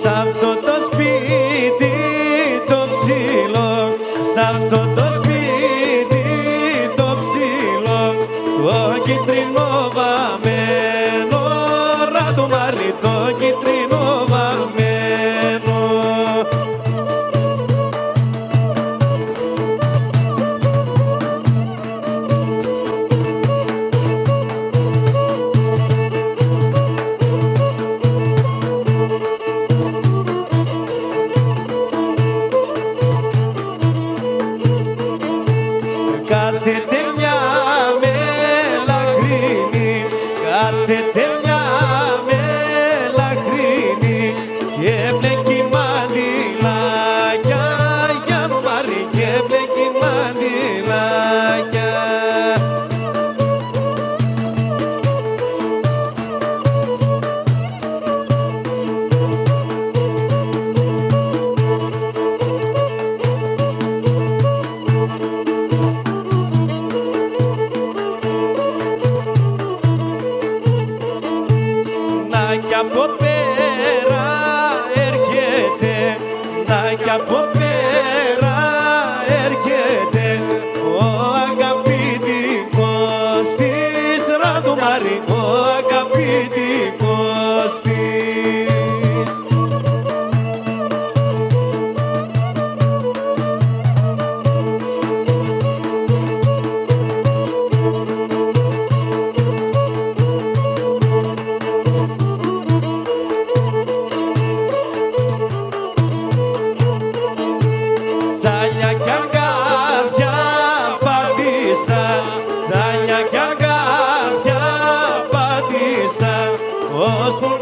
Σ' αυτό το σπίτι το ψυλο, σ' αυτό το σπίτι το ψυλο, το κυτρινό βαμμένο Hit να κι από πέρα έρχεται, να κι από πέρα. τσάνια κι αγκάθια πάτησα ως που